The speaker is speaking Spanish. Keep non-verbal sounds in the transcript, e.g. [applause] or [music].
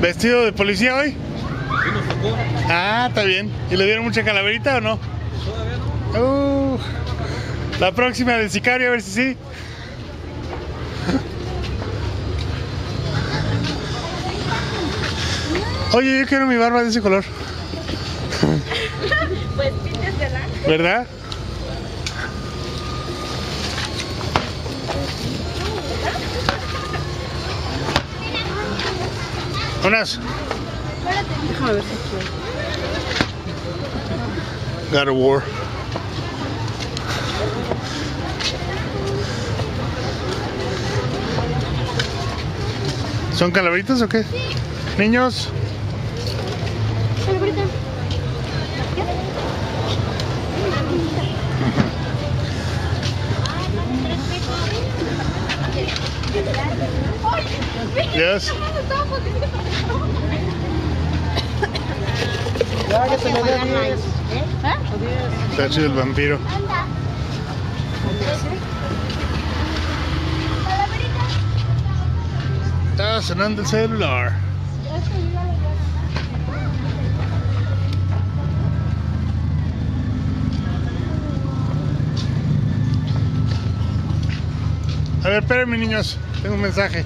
¿Vestido de policía hoy? Sí, nos tocó. Ah, está bien. ¿Y le dieron mucha calaverita o no? Todavía no. Uh, la próxima de sicario, a ver si sí. Oye, yo quiero mi barba de ese color, [laughs] Pues píntesela. ¿verdad? Unas. Déjame ver si God of War. ¿Son calaveritas o qué? Niños, Calaverita. Yes. Ya, que el vampiro. Está sonando el celular. A ver, espérenme niños, tengo un mensaje.